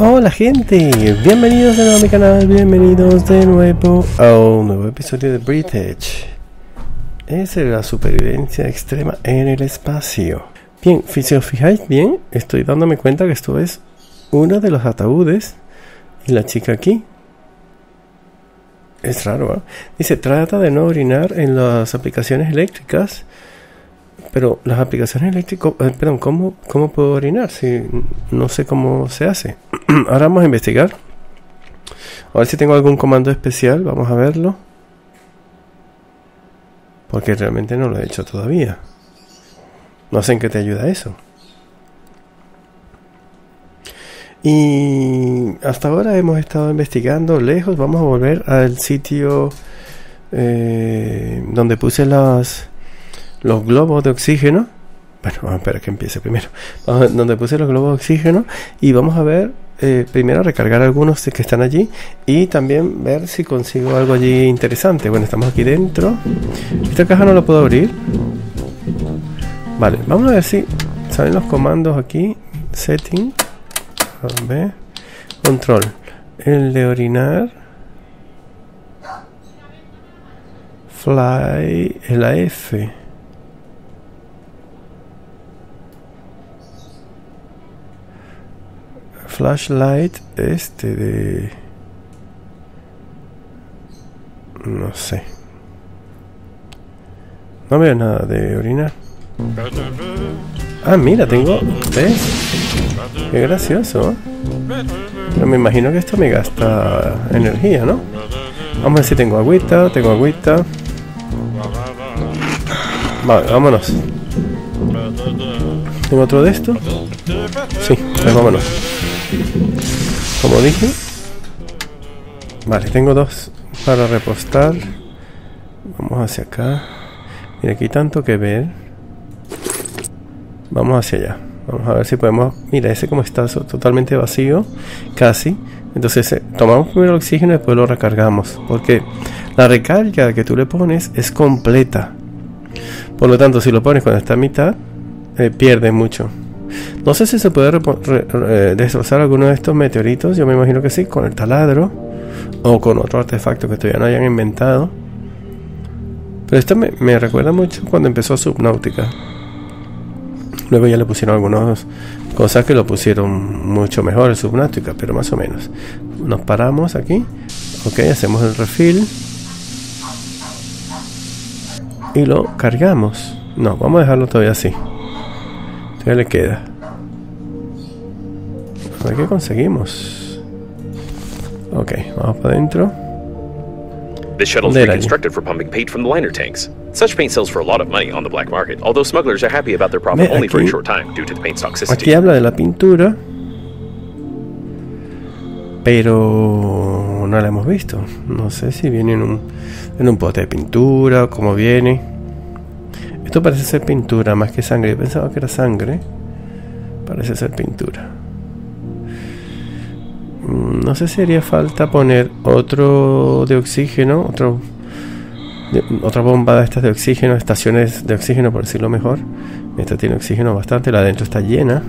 Hola gente, bienvenidos de nuevo a mi canal, bienvenidos de nuevo a un nuevo episodio de British. Es la supervivencia extrema en el espacio. Bien, si os fijáis bien, estoy dándome cuenta que esto es uno de los ataúdes y la chica aquí. Es raro, ¿eh? Dice, trata de no orinar en las aplicaciones eléctricas pero las aplicaciones eléctricas, eh, perdón, ¿cómo, ¿cómo puedo orinar si no sé cómo se hace? Ahora vamos a investigar. A ver si tengo algún comando especial, vamos a verlo. Porque realmente no lo he hecho todavía. No sé en qué te ayuda eso. Y hasta ahora hemos estado investigando lejos. Vamos a volver al sitio eh, donde puse las los globos de oxígeno. Bueno, vamos a esperar que empiece primero. donde puse los globos de oxígeno y vamos a ver, eh, primero recargar algunos que están allí y también ver si consigo algo allí interesante. Bueno, estamos aquí dentro. Esta caja no la puedo abrir. Vale, vamos a ver si salen los comandos aquí. Setting. Control. El de orinar. Fly. El F. flashlight este de... No sé. No veo nada de orinar. Ah, mira, tengo... ¿Ves? Qué gracioso. Pero me imagino que esto me gasta energía, ¿no? Vamos a ver si tengo agüita, tengo agüita. Vale, vámonos. ¿Tengo otro de esto? Sí, pues vámonos. Como dije. Vale, tengo dos para repostar. Vamos hacia acá. Mira, aquí tanto que ver. Vamos hacia allá. Vamos a ver si podemos... Mira, ese como está totalmente vacío. Casi. Entonces eh, tomamos primero el oxígeno y después lo recargamos. Porque la recarga que tú le pones es completa. Por lo tanto, si lo pones cuando está a mitad, eh, pierde mucho. No sé si se puede eh, destrozar alguno de estos meteoritos. Yo me imagino que sí, con el taladro o con otro artefacto que todavía no hayan inventado. Pero esto me, recuerda mucho cuando empezó Subnautica. Luego ya le pusieron algunas cosas que lo pusieron mucho mejor en Subnautica, pero más o menos. Nos paramos aquí. Ok, hacemos el refill. Y lo cargamos. No, vamos a dejarlo todavía así. Todavía le queda. A ver qué conseguimos. Ok, vamos para adentro. This shuttle's reconstructed for pumping paint from the liner tanks. Such paint sells for a lot of money on the black market, although smugglers are happy about their profit only for a short time due to the paint's toxicity. Aquí habla de la pintura, pero no la hemos visto. No sé si viene en un, en un pote de pintura o cómo viene. Esto parece ser pintura más que sangre. Yo pensaba que era sangre. Parece ser pintura. Mm, no sé si haría falta poner otro de oxígeno, otro, otra bomba de estas de oxígeno, estaciones de oxígeno por decirlo mejor. Esta tiene oxígeno bastante, la de adentro está llena.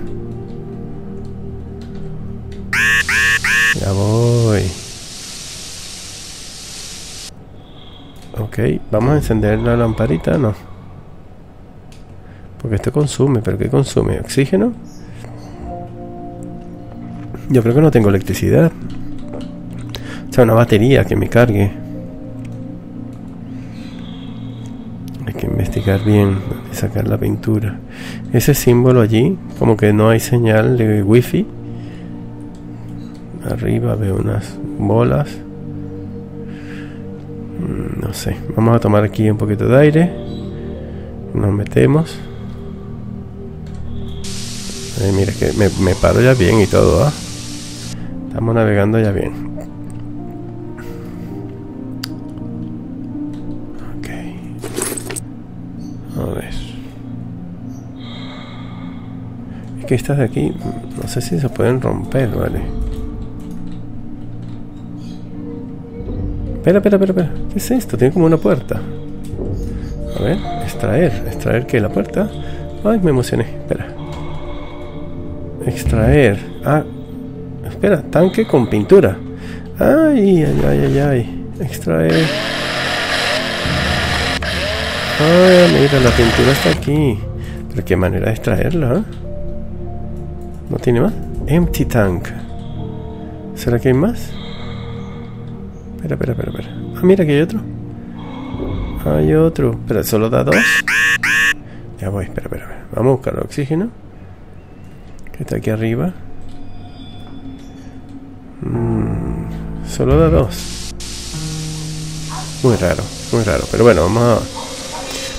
Ya voy. Ok, vamos a encender la lamparita, no. Porque esto consume, pero ¿qué consume? ¿Oxígeno? Yo creo que no tengo electricidad. O sea, una batería que me cargue. Hay que investigar bien y sacar la pintura. Ese símbolo allí, como que no hay señal de wifi. Arriba veo unas bolas. Mm, no sé. Vamos a tomar aquí un poquito de aire. Nos metemos. Mira que me, me paro ya bien y todo, ¿ah? Estamos navegando ya bien. Ok. A ver. Es que estas de aquí, no sé si se pueden romper, ¿vale? Espera, espera, espera, espera. ¿Qué es esto? Tiene como una puerta. A ver, extraer. ¿Extraer qué? ¿La puerta? Ay, me emocioné. Espera. Extraer. Ah, Espera, tanque con pintura. Ay, ay, ay, ay, ay. Extraer. Ay, mira, la pintura está aquí. Pero qué manera de extraerla, ¿eh? ¿No tiene más? Empty tank. ¿Será que hay más? Espera, espera, espera, espera. Ah, mira, aquí hay otro. Hay otro. Pero solo da dos. Ya voy, espera, espera. Vamos a buscar el oxígeno. Está aquí arriba. Mm, solo da dos. Muy raro, muy raro. Pero bueno, vamos a,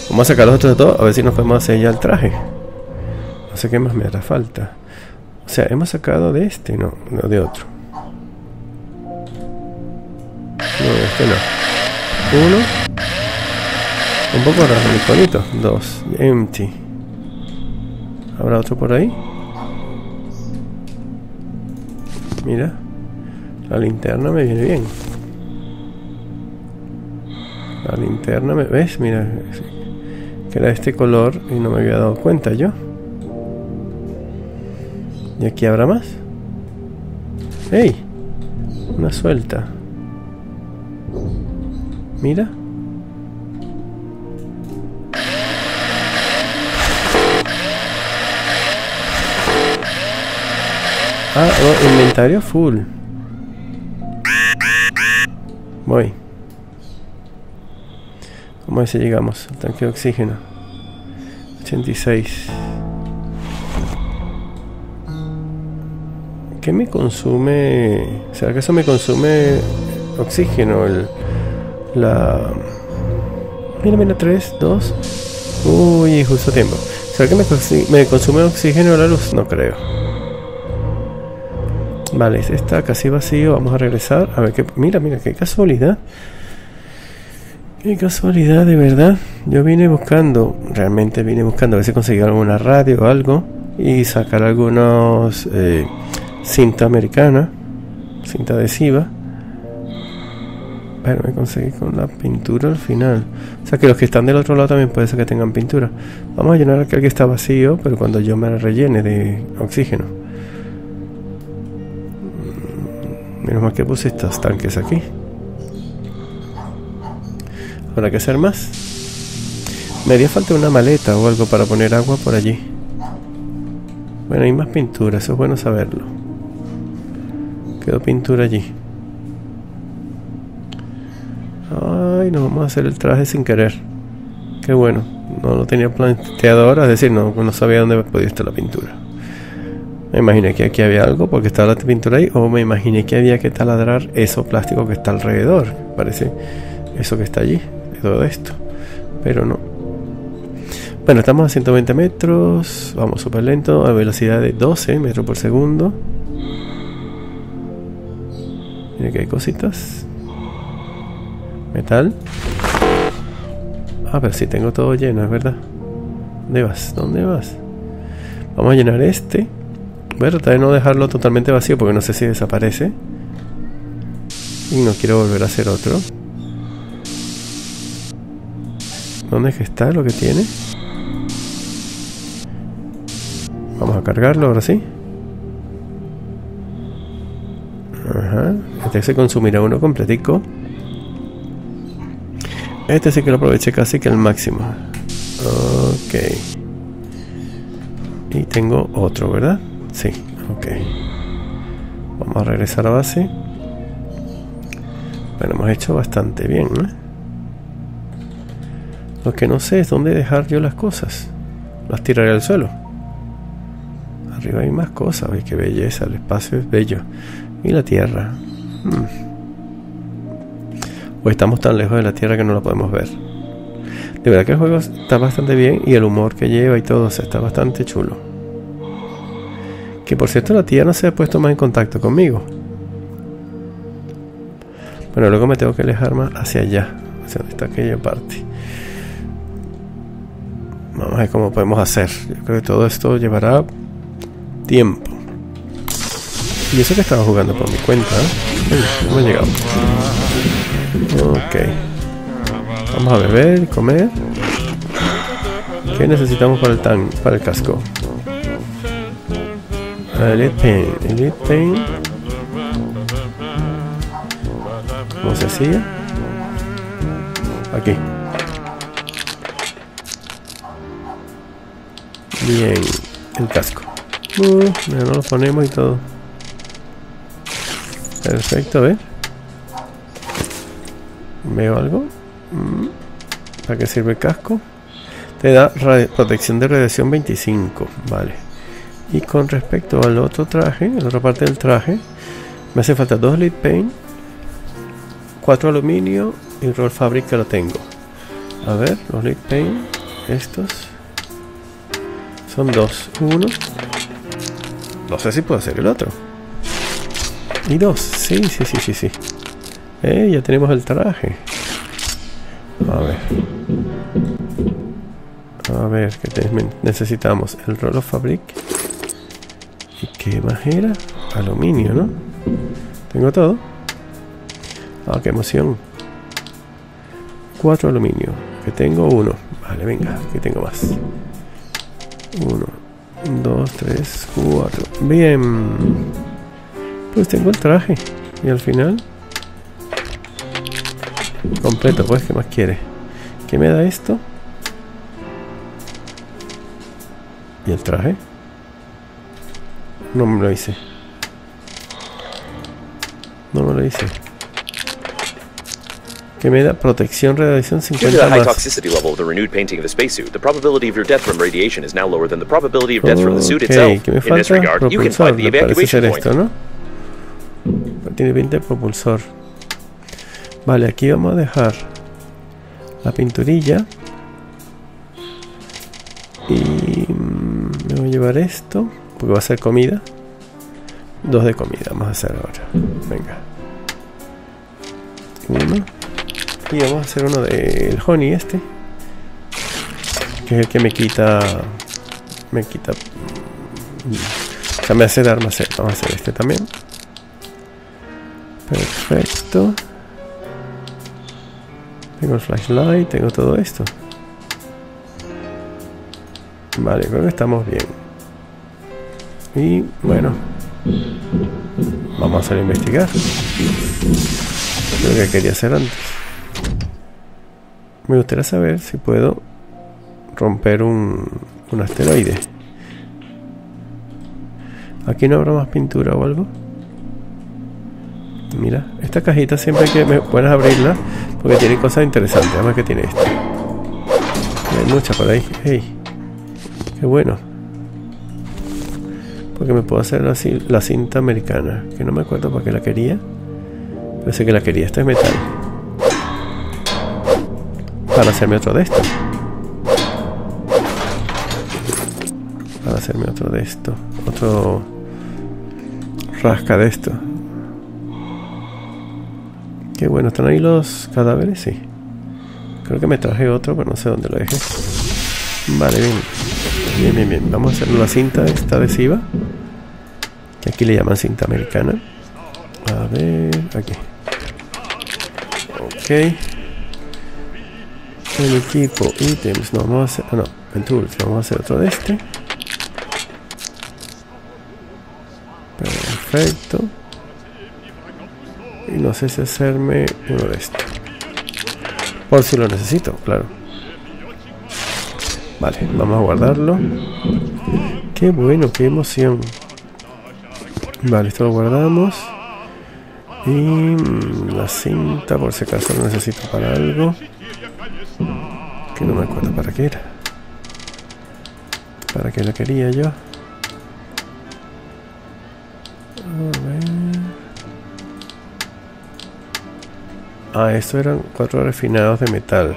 vamos a sacar los otros dos. A ver si nos podemos hacer ya el traje. No sé qué más me hará falta. O sea, hemos sacado de este, no, no de otro. No, este no. Uno. Un poco raro, bonito. Dos. Empty. ¿Habrá otro por ahí? Mira. La linterna me viene bien. La linterna me... ¿Ves? Mira. Que era este color y no me había dado cuenta yo. ¿Y aquí habrá más? ¡Ey! Una suelta. Mira. Ah, oh, inventario full. Voy. ¿Cómo es si llegamos? tanque de oxígeno. 86. ¿Qué me consume? ¿Será que eso me consume oxígeno? El, la... Mira, mira, 3, 2. Uy, justo tiempo. ¿Será que me, me consume oxígeno la luz? No creo. Vale, está casi vacío. Vamos a regresar. A ver qué. Mira, mira, qué casualidad. Qué casualidad, de verdad. Yo vine buscando, realmente vine buscando a ver si conseguía alguna radio o algo. Y sacar algunos eh, cinta americana, cinta adhesiva. Pero me conseguí con la pintura al final. O sea que los que están del otro lado también puede ser que tengan pintura. Vamos a llenar aquel que está vacío, pero cuando yo me rellene de oxígeno. Menos mal que puse estos tanques aquí. Habrá que hacer más. Me haría falta una maleta o algo para poner agua por allí. Bueno, hay más pintura, eso es bueno saberlo. Quedó pintura allí. Ay, nos vamos a hacer el traje sin querer. Qué bueno. No lo tenía planteado ahora, es decir, no, no sabía dónde podía estar la pintura. Me imaginé que aquí había algo porque estaba la pintura ahí, o me imaginé que había que taladrar eso plástico que está alrededor. Parece eso que está allí, de todo esto. Pero no. Bueno, estamos a 120 metros, vamos súper lento, a velocidad de 12 metros por segundo. Mira que hay cositas. Metal. Ah, pero si tengo todo lleno, es verdad. ¿Dónde vas? ¿Dónde vas? Vamos a llenar este. A tratar de no dejarlo totalmente vacío porque no sé si desaparece. Y no quiero volver a hacer otro. ¿Dónde es que está lo que tiene? Vamos a cargarlo ahora sí. Ajá. Este se consumirá uno completico. Este sí que lo aproveché casi que al máximo. Ok. Y tengo otro, ¿verdad? Sí, ok. Vamos a regresar a base. Bueno, hemos hecho bastante bien, ¿eh? Lo que no sé es dónde dejar yo las cosas. Las tiraré al suelo. Arriba hay más cosas. Ay, qué belleza. El espacio es bello. Y la tierra. Hmm. O estamos tan lejos de la tierra que no la podemos ver. De verdad que el juego está bastante bien y el humor que lleva y todo está bastante chulo. Que por cierto la tía no se ha puesto más en contacto conmigo. Bueno, luego me tengo que alejar más hacia allá, hacia donde está aquella parte. Vamos a ver cómo podemos hacer. Yo creo que todo esto llevará tiempo. Y eso que estaba jugando por mi cuenta. ¿eh? no he llegado. Ok. Vamos a beber, comer. ¿Qué necesitamos para el tan, para el casco? Elite, este, elite. Este. ¿Cómo se hacía? Aquí. Bien, el casco. Mm, uh, mira, no lo ponemos y todo. Perfecto, a ver. ¿Veo algo? Mm, ¿Para qué sirve el casco? Te da protección de radiación 25. Vale. Y con respecto al otro traje, la otra parte del traje, me hace falta dos lead paint, cuatro aluminio y roll fabric que lo tengo. A ver, los lead paint, estos son dos. Uno, no sé si puedo hacer el otro. Y dos, sí, sí, sí, sí, sí. Eh, ya tenemos el traje. A ver. A ver, ¿qué necesitamos? El roll of fabric. ¿Y qué más era? Aluminio, ¿no? Tengo todo. Ah, qué emoción. Cuatro aluminio. Que tengo uno. Vale, venga, aquí tengo más. Uno, dos, tres, cuatro. Bien. Pues tengo el traje. Y al final... Completo, pues, ¿qué más quiere? ¿Qué me da esto? ¿Y el traje? No me lo hice. No me lo hice. Que me da protección radiación 50 Due to the high toxicity level of the renewed painting of the spacesuit, the probability of your death from radiation is now lower than the probability of death from the suit itself. In this regard, you can find the evacuation point. Esto, ¿no? Tiene pinta de propulsor. Vale, aquí vamos a dejar la pinturilla. Y mm, me voy a llevar esto, porque va a ser comida. Dos de comida vamos a hacer ahora. Venga. Uno. Y vamos a hacer uno del honey este. Que es el que me quita... Me quita... O sea, me hace dar más Vamos a hacer este también. Perfecto. Tengo el flashlight, tengo todo esto. Vale, creo que estamos bien. Y bueno, vamos a investigar. Lo que quería hacer antes. Me gustaría saber si puedo romper un, un asteroide. Aquí no habrá más pintura o algo. Mira, esta cajita siempre que me puedes abrirla porque tiene cosas interesantes. Además que tiene esto. Hay mucha por ahí. Hey, qué bueno. Porque me puedo hacer así la cinta americana. Que no me acuerdo para qué la quería. Pero sé que la quería. Esta es metal. Para hacerme otro de esto. Para hacerme otro de esto. Otro rasca de esto. Qué bueno, ¿están ahí los cadáveres? Sí. Creo que me traje otro, pero no sé dónde lo dejé. Vale, bien. Bien, bien, bien. Vamos a hacer la cinta esta adhesiva. Que aquí le llaman cinta americana. A ver, aquí. Ok. El equipo, ítems, no, vamos a hacer, ah, no, en tools, vamos a hacer otro de este. Perfecto. Y no sé si hacerme uno de estos. Por si lo necesito, claro. Vale, vamos a guardarlo. Qué bueno, qué emoción. Vale, esto lo guardamos. Y mm, la cinta, por si acaso lo necesito para algo. Que no me acuerdo para qué era. ¿Para qué la quería yo? A ver. Ah, esto eran cuatro refinados de metal.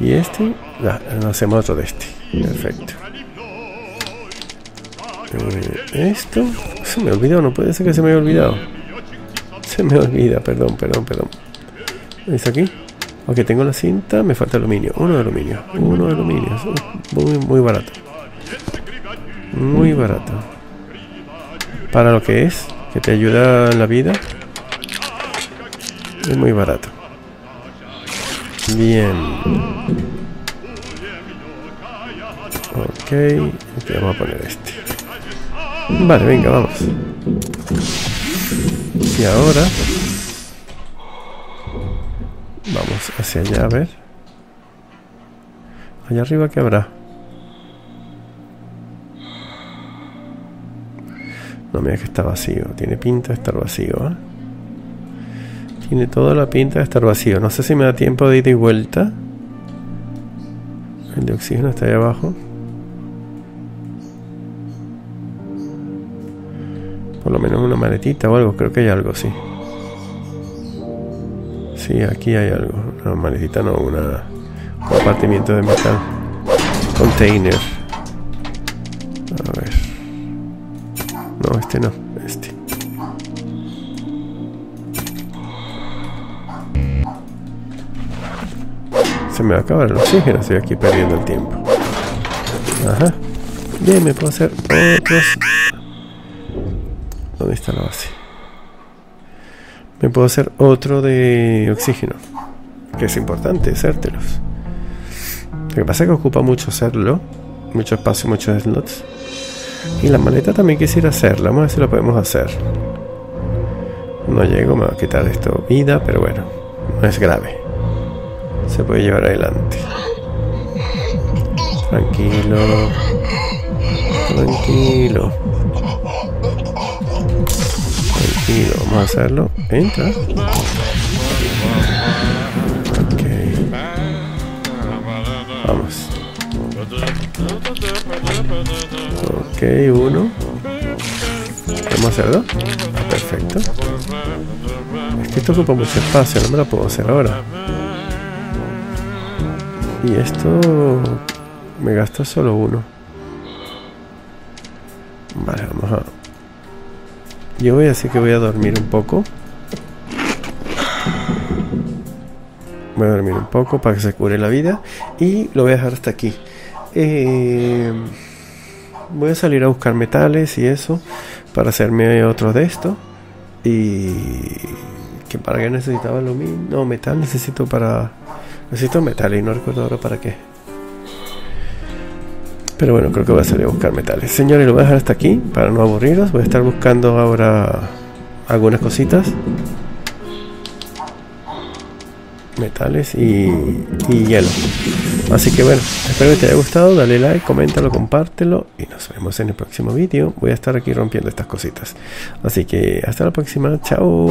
Y este, hacemos otro de este. Perfecto. Eh, esto se me olvidó, no puede ser que se me haya olvidado. Se me olvida, perdón, perdón, perdón. ¿Es aquí? Ok, tengo la cinta, me falta aluminio. Uno de aluminio, uno de aluminio. Muy, muy barato. Muy barato. Para lo que es, que te ayuda en la vida. Es muy barato. Bien. Ok, vamos a poner este. Vale, venga, vamos. Y ahora Vamos hacia allá a ver. Allá arriba que habrá. No, mira que está vacío. Tiene pinta de estar vacío. ¿eh? Tiene toda la pinta de estar vacío. No sé si me da tiempo de ir y vuelta. El de oxígeno está ahí abajo. Por lo menos una maletita o algo. Creo que hay algo, sí. Sí, aquí hay algo. Una maletita no, una compartimiento de metal. Container. A ver. No, este no. Este. Se me va a acabar el oxígeno. Estoy aquí perdiendo el tiempo. Ajá. Bien, me puedo hacer otros. Me puedo hacer otro de oxígeno. Que es importante hacértelos. Lo que pasa es que ocupa mucho hacerlo. Mucho espacio, muchos slots. Y la maleta también quisiera hacerla. Vamos a ver si lo podemos hacer. No llego, me va a quitar esto vida, pero bueno, no es grave. Se puede llevar adelante. Tranquilo. Tranquilo. Tranquilo, vamos a hacerlo. Entra. Ok. Vamos. Ok, uno. ¿Vamos a hacerlo? Perfecto. Es que esto ocupa mucho espacio, no me lo puedo hacer ahora. Y esto me gasta solo uno. Vale, vamos a... Yo voy a decir que voy a dormir un poco. Voy a dormir un poco para que se cure la vida. Y lo voy a dejar hasta aquí. Eh, voy a salir a buscar metales y eso. Para hacerme otro de esto. Y... que ¿Para qué necesitaba aluminio? No, metal necesito para... Necesito metal y no recuerdo ahora para qué. Pero bueno, creo que voy a salir a buscar metales. Señores, lo voy a dejar hasta aquí para no aburriros. Voy a estar buscando ahora algunas cositas. Metales y, hielo. Así que bueno, espero que te haya gustado. Dale like, coméntalo, compártelo. Y nos vemos en el próximo vídeo. Voy a estar aquí rompiendo estas cositas. Así que hasta la próxima. Chao.